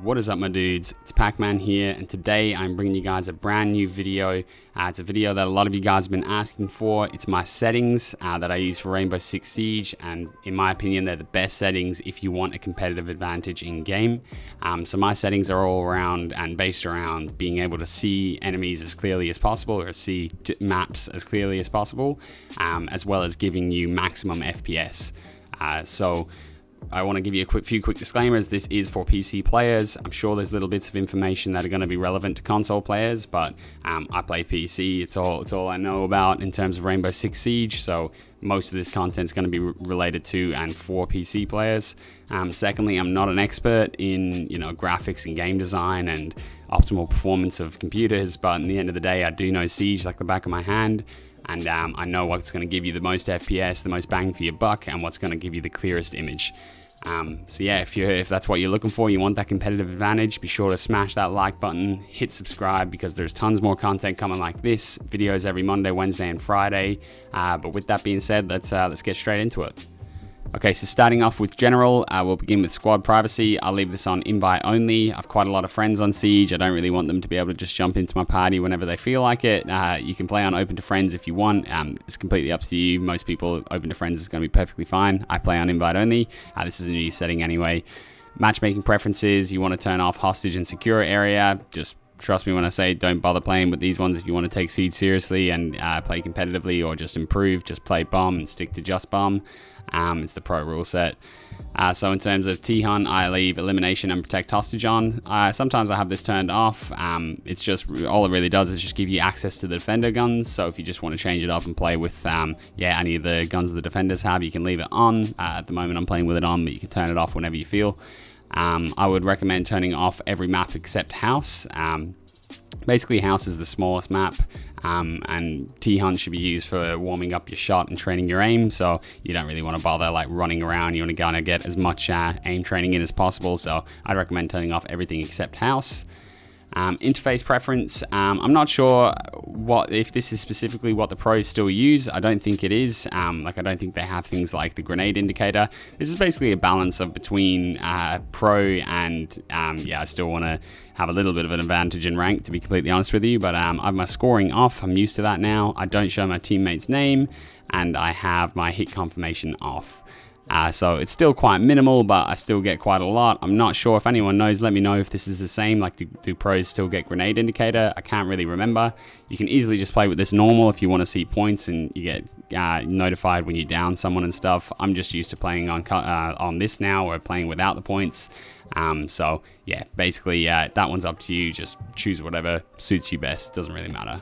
What is up my dudes, it's Pac-Man here and today I'm bringing you guys a brand new video. Uh, it's a video that a lot of you guys have been asking for. It's my settings uh, that I use for Rainbow Six Siege and in my opinion they're the best settings if you want a competitive advantage in game. Um, so my settings are all around and based around being able to see enemies as clearly as possible or see maps as clearly as possible um, as well as giving you maximum FPS. Uh, so I want to give you a quick, few quick disclaimers. This is for PC players. I'm sure there's little bits of information that are going to be relevant to console players, but um, I play PC. It's all it's all I know about in terms of Rainbow Six Siege. So most of this content is going to be related to and for PC players. Um, secondly, I'm not an expert in you know graphics and game design and optimal performance of computers, but in the end of the day, I do know Siege like the back of my hand and um, I know what's going to give you the most FPS, the most bang for your buck, and what's going to give you the clearest image. Um, so yeah, if you if that's what you're looking for, you want that competitive advantage, be sure to smash that like button, hit subscribe because there's tons more content coming like this. Videos every Monday, Wednesday, and Friday. Uh, but with that being said, let's uh, let's get straight into it. Okay, so starting off with general, uh, we'll begin with squad privacy. I'll leave this on invite only. I've quite a lot of friends on Siege. I don't really want them to be able to just jump into my party whenever they feel like it. Uh, you can play on open to friends if you want. Um, it's completely up to you. Most people open to friends is going to be perfectly fine. I play on invite only. Uh, this is a new setting anyway. Matchmaking preferences, you want to turn off hostage and secure area. Just trust me when I say don't bother playing with these ones if you want to take Siege seriously and uh, play competitively or just improve. Just play bomb and stick to just bomb. Um, it's the pro rule set. Uh, so in terms of T-Hunt, I leave elimination and protect hostage on. Uh, sometimes I have this turned off. Um, it's just, all it really does is just give you access to the defender guns. So if you just want to change it up and play with, um, yeah, any of the guns the defenders have, you can leave it on. Uh, at the moment I'm playing with it on, but you can turn it off whenever you feel. Um, I would recommend turning off every map except house. Um, basically, house is the smallest map. Um, and T-Hunt should be used for warming up your shot and training your aim, so you don't really want to bother like running around. You want to kind of get as much uh, aim training in as possible, so I'd recommend turning off everything except house. Um, interface preference, um, I'm not sure what if this is specifically what the pros still use. I don't think it is. Um, like I don't think they have things like the grenade indicator. This is basically a balance of between uh, pro and um, yeah, I still want to have a little bit of an advantage in rank to be completely honest with you. But um, I have my scoring off. I'm used to that now. I don't show my teammate's name and I have my hit confirmation off. Uh, so it's still quite minimal, but I still get quite a lot. I'm not sure if anyone knows. Let me know if this is the same. Like, do, do pros still get grenade indicator? I can't really remember. You can easily just play with this normal if you want to see points and you get uh, notified when you down someone and stuff. I'm just used to playing on uh, on this now or playing without the points. Um, so yeah, basically uh, that one's up to you. Just choose whatever suits you best. Doesn't really matter.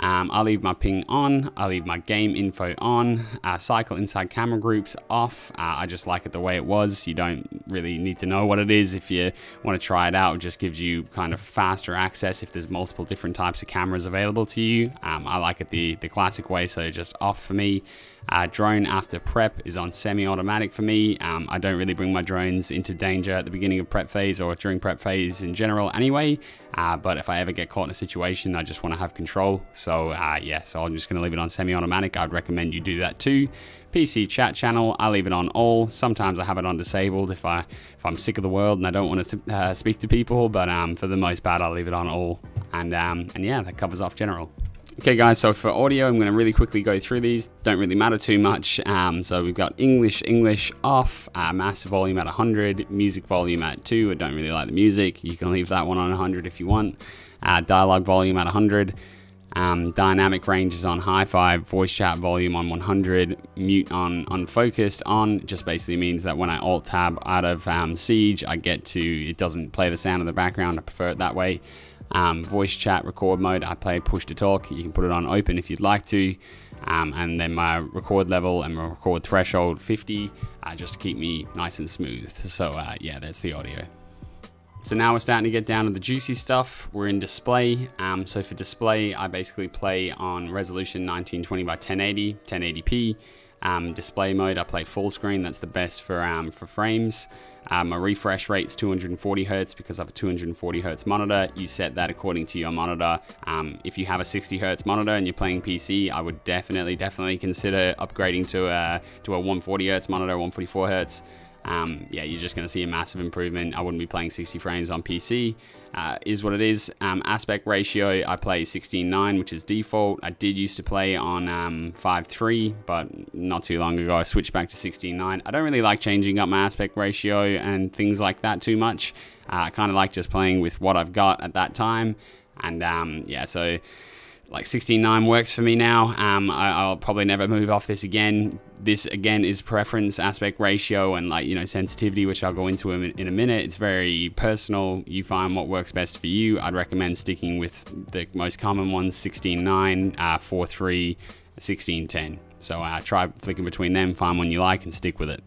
Um, I'll leave my ping on, I'll leave my game info on, uh, cycle inside camera groups off. Uh, I just like it the way it was. You don't really need to know what it is. If you want to try it out, it just gives you kind of faster access if there's multiple different types of cameras available to you. Um, I like it the, the classic way, so just off for me. Uh, drone after prep is on semi-automatic for me. Um, I don't really bring my drones into danger at the beginning of prep phase or during prep phase in general anyway. Uh, but if I ever get caught in a situation, I just want to have control. So uh, yeah, so I'm just going to leave it on semi-automatic. I'd recommend you do that too. PC chat channel, I leave it on all. Sometimes I have it on disabled if I if I'm sick of the world and I don't want to uh, speak to people. But um, for the most part, I'll leave it on all. And um, and yeah, that covers off general. Okay guys, so for audio, I'm going to really quickly go through these. Don't really matter too much. Um, so we've got English, English off, uh, master volume at 100, music volume at 2. I don't really like the music. You can leave that one on 100 if you want. Uh, dialogue volume at 100. Um, dynamic range is on Hi-Fi, voice chat volume on 100, mute on unfocused on. Just basically means that when I alt tab out of um, Siege, I get to, it doesn't play the sound in the background. I prefer it that way. Um, voice chat record mode, I play push to talk. You can put it on open if you'd like to. Um, and then my record level and my record threshold 50 uh, just to keep me nice and smooth. So uh, yeah, that's the audio. So now we're starting to get down to the juicy stuff. We're in display. Um, so for display, I basically play on resolution 1920 by 1080, 1080p. Um, display mode, I play full screen. That's the best for um, for frames. Um, my refresh rate's 240 hertz because I have a 240 hertz monitor. You set that according to your monitor. Um, if you have a 60 hertz monitor and you're playing PC, I would definitely, definitely consider upgrading to a to a 140 hertz monitor, 144 hertz. Um, yeah, you're just going to see a massive improvement. I wouldn't be playing 60 frames on PC. Uh, is what it is. Um, aspect ratio, I play 16.9, which is default. I did used to play on um, 5.3, but not too long ago I switched back to 16.9. I don't really like changing up my aspect ratio and things like that too much. Uh, I kind of like just playing with what I've got at that time. And um, yeah, so like 16.9 works for me now. Um, I, will probably never move off this again. This again is preference, aspect ratio, and like you know sensitivity, which I'll go into in, in a minute. It's very personal. You find what works best for you. I'd recommend sticking with the most common ones: 16.9, uh, 4.3, 16.10. So uh, try flicking between them, find one you like, and stick with it.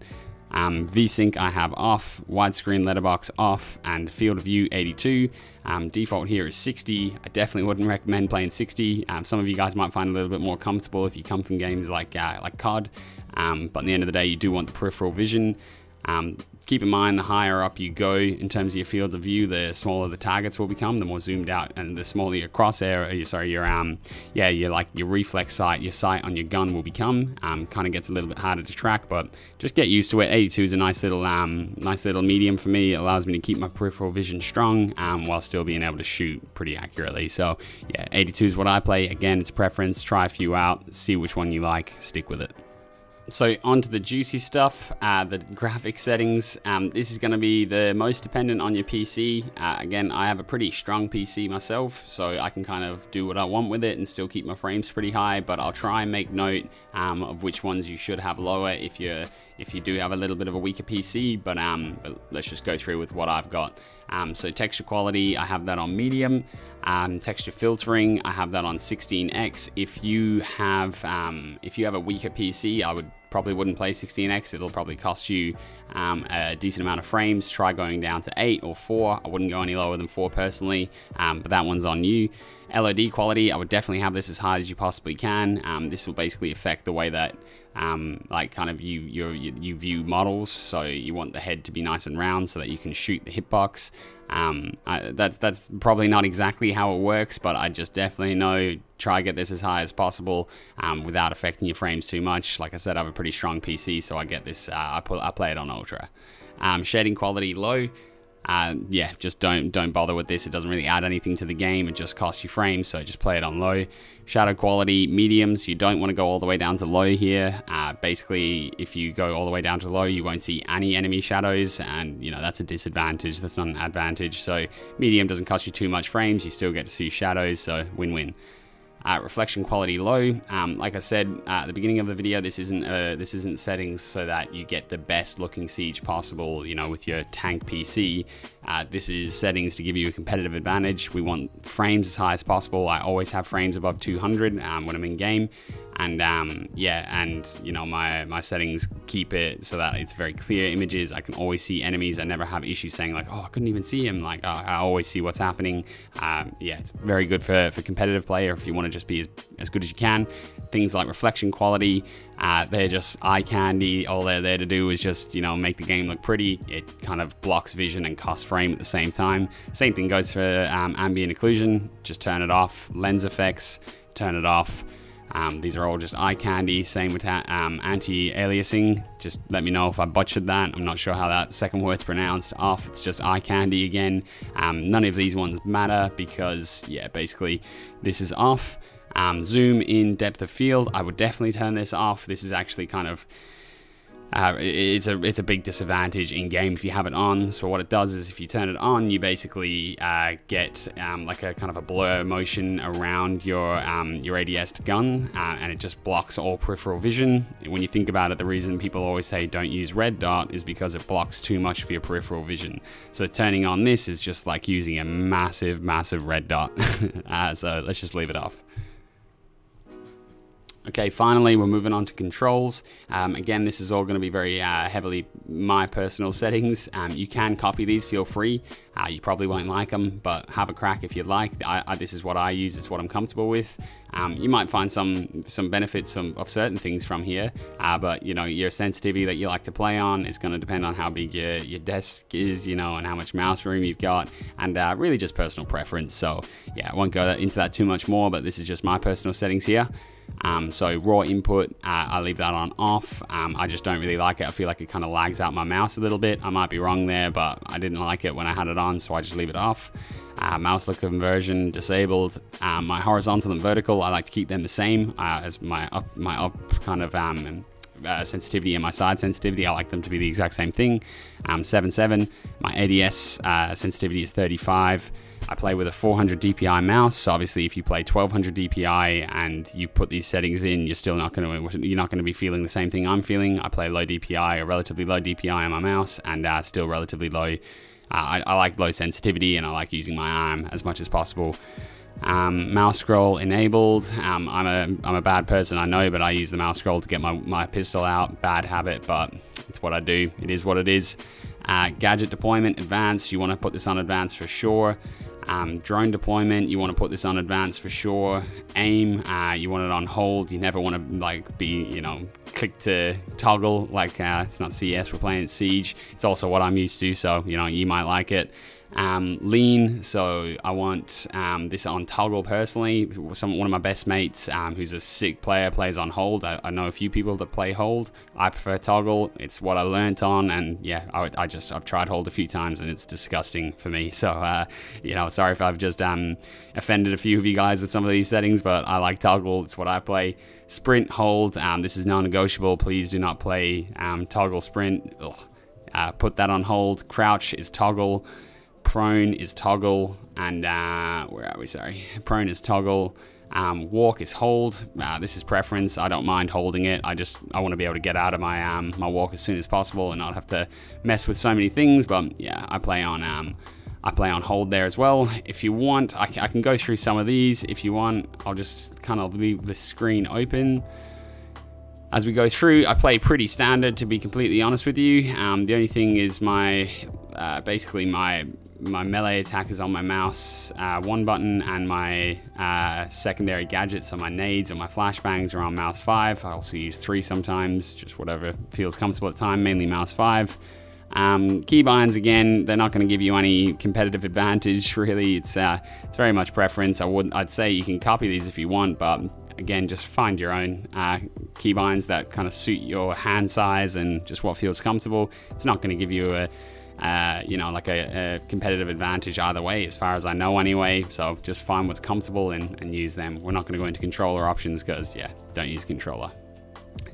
Um, VSync I have off, widescreen letterbox off, and field of view 82. Um, default here is 60. I definitely wouldn't recommend playing 60. Um, some of you guys might find a little bit more comfortable if you come from games like uh, like COD, um, but at the end of the day, you do want the peripheral vision. Um, keep in mind, the higher up you go in terms of your field of view, the smaller the targets will become, the more zoomed out, and the smaller your crosshair, sorry, your um, yeah, your like your reflex sight, your sight on your gun will become. Um, kind of gets a little bit harder to track, but just get used to it. 82 is a nice little um, nice little medium for me. It allows me to keep my peripheral vision strong um, while still being able to shoot pretty accurately. So yeah, 82 is what I play. Again, it's preference. Try a few out, see which one you like, stick with it. So onto the juicy stuff, uh, the graphic settings. Um, this is going to be the most dependent on your PC. Uh, again, I have a pretty strong PC myself, so I can kind of do what I want with it and still keep my frames pretty high. But I'll try and make note um, of which ones you should have lower if you if you do have a little bit of a weaker PC. But, um, but let's just go through with what I've got. Um, so texture quality, I have that on medium. Um, texture filtering, I have that on 16x. If you have um, if you have a weaker PC, I would probably wouldn't play 16x. It'll probably cost you um, a decent amount of frames. Try going down to eight or four. I wouldn't go any lower than four personally, um, but that one's on you. LOD quality, I would definitely have this as high as you possibly can. Um, this will basically affect the way that um, like kind of you, you you view models. So you want the head to be nice and round so that you can shoot the hitbox. Um, I, that's that's probably not exactly how it works, but I just definitely know try get this as high as possible um, without affecting your frames too much. Like I said, I have a pretty strong PC, so I get this. Uh, I put I play it on ultra. Um, shading quality low. Uh, yeah, just don't don't bother with this. It doesn't really add anything to the game. It just costs you frames, so just play it on low. Shadow quality mediums. You don't want to go all the way down to low here. Uh, basically, if you go all the way down to low, you won't see any enemy shadows, and you know that's a disadvantage. That's not an advantage. So medium doesn't cost you too much frames. You still get to see shadows, so win-win. Uh, reflection quality low. Um, like I said uh, at the beginning of the video, this isn't uh, this isn't settings so that you get the best looking siege possible. You know, with your tank PC, uh, this is settings to give you a competitive advantage. We want frames as high as possible. I always have frames above 200 um, when I'm in game. And um, yeah and you know my my settings keep it so that it's very clear images. I can always see enemies. I never have issues saying like oh I couldn't even see him. Like oh, I always see what's happening. Um, yeah it's very good for, for competitive play or if you want to just be as, as good as you can. Things like reflection quality uh, they're just eye candy all they're there to do is just you know make the game look pretty it kind of blocks vision and costs frame at the same time same thing goes for um, ambient occlusion just turn it off lens effects turn it off um, these are all just eye candy. Same with um, anti-aliasing. Just let me know if I butchered that. I'm not sure how that second word's pronounced. Off. It's just eye candy again. Um, none of these ones matter because yeah, basically this is off. Um, zoom in depth of field. I would definitely turn this off. This is actually kind of uh, it's a it's a big disadvantage in game if you have it on. So what it does is if you turn it on, you basically uh, get um, like a kind of a blur motion around your um, your ADS gun, uh, and it just blocks all peripheral vision. When you think about it, the reason people always say don't use red dot is because it blocks too much of your peripheral vision. So turning on this is just like using a massive, massive red dot. Uh, so let's just leave it off. Okay, finally, we're moving on to controls. Um, again, this is all going to be very uh, heavily my personal settings. Um, you can copy these, feel free. Uh, you probably won't like them, but have a crack if you'd like. I, I, this is what I use, it's what I'm comfortable with. Um, you might find some some benefits of, of certain things from here, uh, but you know your sensitivity that you like to play on is going to depend on how big your, your desk is, you know, and how much mouse room you've got, and uh, really just personal preference. So yeah, I won't go into that too much more, but this is just my personal settings here. Um, so raw input, uh, I leave that on off. Um, I just don't really like it. I feel like it kind of lags out my mouse a little bit. I might be wrong there, but I didn't like it when I had it on, so I just leave it off. Uh, mouse look conversion disabled. Um, my horizontal and vertical, I like to keep them the same uh, as my up, my up kind of um, uh, sensitivity and my side sensitivity. I like them to be the exact same thing. Um, 7.7. My ADS uh, sensitivity is 35. I play with a 400 DPI mouse. So obviously, if you play 1200 DPI and you put these settings in, you're still not going to you're not going to be feeling the same thing I'm feeling. I play low DPI or relatively low DPI on my mouse, and uh, still relatively low. Uh, I, I like low sensitivity, and I like using my arm as much as possible. Um, mouse scroll enabled. Um, I'm a I'm a bad person, I know, but I use the mouse scroll to get my, my pistol out. Bad habit, but it's what I do. It is what it is. Uh, gadget deployment advanced. You want to put this on advanced for sure. Um, drone deployment, you want to put this on advanced for sure. Aim, uh, you want it on hold. You never want to like be, you know, click to toggle. Like uh, it's not CS, we're playing Siege. It's also what I'm used to, so you know you might like it um, lean. So I want um, this on toggle personally. Some one of my best mates, um, who's a sick player, plays on hold. I, I, know a few people that play hold. I prefer toggle. It's what I learnt on, and yeah, I, I just I've tried hold a few times, and it's disgusting for me. So uh, you know, sorry if I've just um, offended a few of you guys with some of these settings, but I like toggle. It's what I play. Sprint hold. Um, this is non-negotiable. Please do not play um, toggle sprint. Uh, put that on hold. Crouch is toggle prone is toggle, and uh, where are we? Sorry, prone is toggle. Um, walk is hold. Uh, this is preference. I don't mind holding it. I just I want to be able to get out of my um, my walk as soon as possible and not have to mess with so many things. But yeah, I play on um, I play on hold there as well. If you want, I, I can go through some of these. If you want, I'll just kind of leave the screen open as we go through. I play pretty standard, to be completely honest with you. Um, the only thing is my, uh, basically my my melee attack is on my mouse uh, one button, and my uh, secondary gadgets, so my nades or my flashbangs, are on mouse five. I also use three sometimes, just whatever feels comfortable at the time. Mainly mouse five. Um, keybinds again, they're not going to give you any competitive advantage. Really, it's uh, it's very much preference. I would I'd say you can copy these if you want, but again, just find your own uh, keybinds that kind of suit your hand size and just what feels comfortable. It's not going to give you a uh, you know, like a, a, competitive advantage either way, as far as I know, anyway. So just find what's comfortable and, and use them. We're not going to go into controller options because, yeah, don't use controller.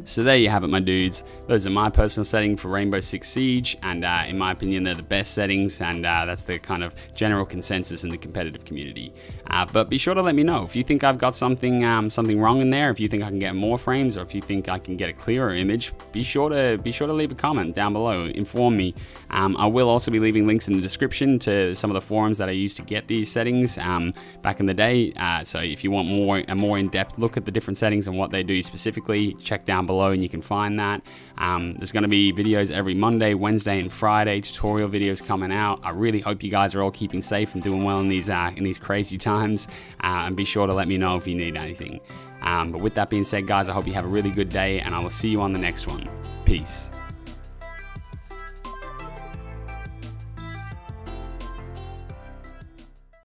So there you have it, my dudes. Those are my personal setting for Rainbow Six Siege, and uh, in my opinion, they're the best settings, and uh, that's the kind of general consensus in the competitive community. Uh, but be sure to let me know if you think I've got something um, something wrong in there. If you think I can get more frames, or if you think I can get a clearer image, be sure to be sure to leave a comment down below. Inform me. Um, I will also be leaving links in the description to some of the forums that I used to get these settings um, back in the day. Uh, so if you want more a more in-depth look at the different settings and what they do specifically, check down below and you can find that. Um, there's going to be videos every Monday, Wednesday, and Friday, tutorial videos coming out. I really hope you guys are all keeping safe and doing well in these uh, in these crazy times. Uh, and be sure to let me know if you need anything. Um, but with that being said, guys, I hope you have a really good day, and I will see you on the next one. Peace.